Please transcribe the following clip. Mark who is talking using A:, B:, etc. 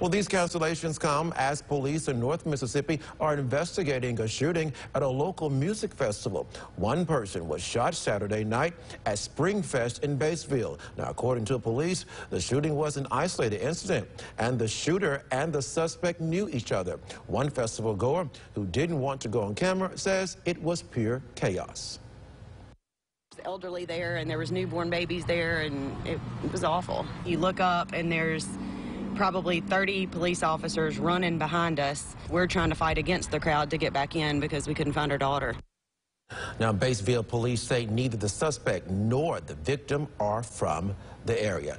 A: Well, these cancellations come as police in North Mississippi are investigating a shooting at a local music festival. One person was shot Saturday night at Springfest in Batesville. Now, according to police, the shooting was an isolated incident, and the shooter and the suspect knew each other. One festival goer who didn't want to go on camera says it was pure chaos
B: elderly there and there was newborn babies there and it, it was awful. You look up and there's probably 30 police officers running behind us. We're trying to fight against the crowd to get back in because we couldn't find our daughter.
A: Now, Batesville police say neither the suspect nor the victim are from the area.